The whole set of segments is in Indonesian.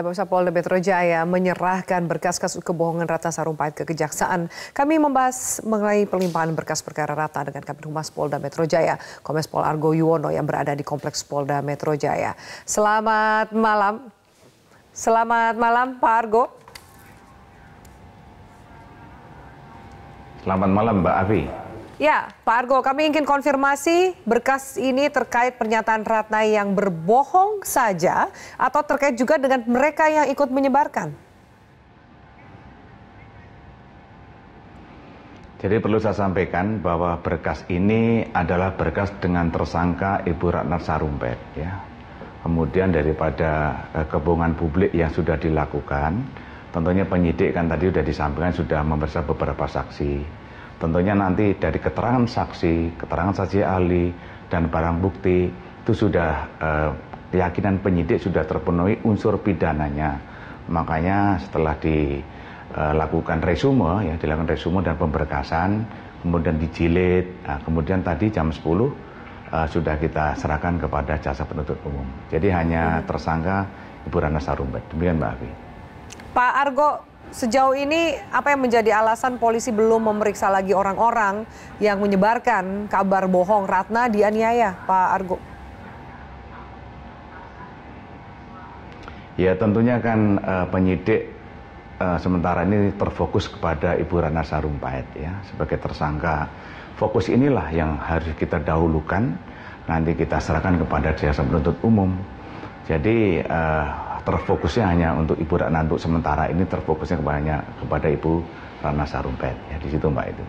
Dan pemirsa Polda Metro Jaya menyerahkan berkas kasus kebohongan Ratna Sarumpait ke Kejaksaan. Kami membahas mengenai pelimpahan berkas perkara Ratna dengan Kabin Humas Polda Metro Jaya, Komes Pol Argo Yuwono yang berada di Kompleks Polda Metro Jaya. Selamat malam. Selamat malam Pak Argo. Selamat malam Mbak Avi. Ya, Pak Argo, kami ingin konfirmasi berkas ini terkait pernyataan Ratna yang berbohong saja atau terkait juga dengan mereka yang ikut menyebarkan? Jadi perlu saya sampaikan bahwa berkas ini adalah berkas dengan tersangka Ibu Ratna Sarumpet ya. Kemudian daripada eh, kebohongan publik yang sudah dilakukan, tentunya penyidik kan tadi sudah disampaikan sudah memeriksa beberapa saksi tentunya nanti dari keterangan saksi, keterangan saksi ahli, dan barang bukti itu sudah eh, keyakinan penyidik sudah terpenuhi unsur pidananya. Makanya setelah dilakukan eh, resume, ya dilakukan resume dan pemberkasan, kemudian dijilid, nah, kemudian tadi jam 10 uh, eh, sudah kita serahkan kepada jasa penuntut umum. Jadi hanya tersangka Ibu Rana Sarumpet. Demikian Mbak Afi. Pak Argo, sejauh ini apa yang menjadi alasan polisi belum memeriksa lagi orang-orang yang menyebarkan kabar bohong Ratna dianiaya, Pak Argo? Ya tentunya kan uh, penyidik uh, sementara ini terfokus kepada Ibu Ratna Sarumpait ya sebagai tersangka. Fokus inilah yang harus kita dahulukan. Nanti kita serahkan kepada jasa penuntut umum. Jadi uh, terfokusnya hanya untuk Ibu Ratna untuk sementara ini terfokusnya kepada, kepada Ibu Ratna Sarumpet ya di situ Mbak itu.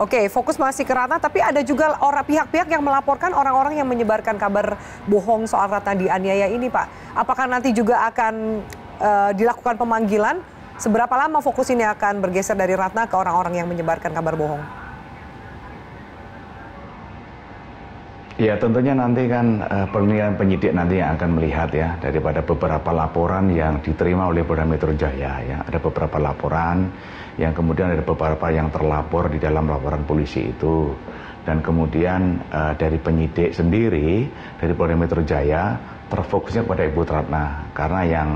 Oke, fokus masih ke Ratna, tapi ada juga orang pihak-pihak yang melaporkan orang-orang yang menyebarkan kabar bohong soal Ratna dianiaya ini, Pak. Apakah nanti juga akan uh, dilakukan pemanggilan? Seberapa lama fokus ini akan bergeser dari Ratna ke orang-orang yang menyebarkan kabar bohong? Ya tentunya nanti kan uh, penilaian penyidik nanti yang akan melihat ya daripada beberapa laporan yang diterima oleh Polda Metro Jaya ya. Ada beberapa laporan yang kemudian ada beberapa yang terlapor di dalam laporan polisi itu. Dan kemudian uh, dari penyidik sendiri dari Polda Metro Jaya terfokusnya pada Ibu Ratna. Karena yang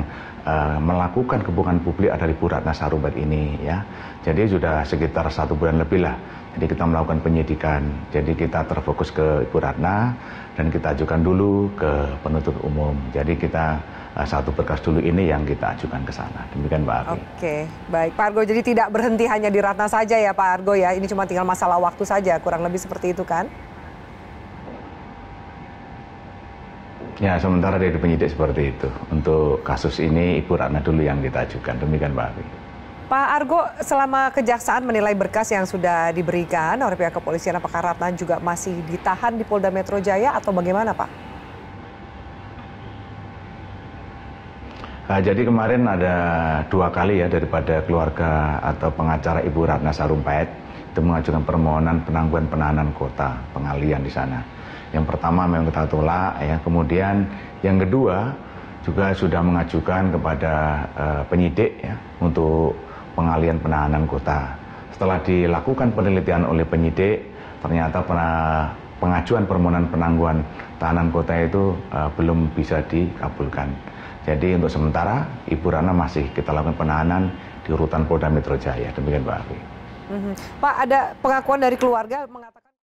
uh, melakukan kebohongan publik adalah Ibu Ratna Sarumpait ini ya jadi sudah sekitar satu bulan lebih lah jadi kita melakukan penyidikan. Jadi kita terfokus ke Ibu Ratna dan kita ajukan dulu ke penuntut umum. Jadi kita uh, satu berkas dulu ini yang kita ajukan ke sana. Demikian Pak Argo. Oke, baik Pak Argo. Jadi tidak berhenti hanya di Ratna saja ya Pak Argo ya. Ini cuma tinggal masalah waktu saja, kurang lebih seperti itu kan? Ya, sementara dari penyidik seperti itu. Untuk kasus ini Ibu Ratna dulu yang kita ajukan. Demikian Pak Argo. Pak Argo, selama kejaksaan menilai berkas yang sudah diberikan oleh pihak kepolisian, apakah Ratna juga masih ditahan di Polda Metro Jaya atau bagaimana Pak? Nah, jadi kemarin ada dua kali ya daripada keluarga atau pengacara Ibu Ratna Sarumpait itu mengajukan permohonan penangguhan penahanan kota, pengalian di sana. Yang pertama memang kita tolak ya, kemudian yang kedua juga sudah mengajukan kepada uh, penyidik ya untuk pengalian penahanan kota. Setelah dilakukan penelitian oleh penyidik, ternyata pengajuan permohonan penangguhan tahanan kota itu uh, belum bisa dikabulkan. Jadi untuk sementara Ibu Rana masih kita lakukan penahanan di rutan Polda Metro Jaya. Demikian Pak Afi. -hmm. Pak, ada pengakuan dari keluarga mengatakan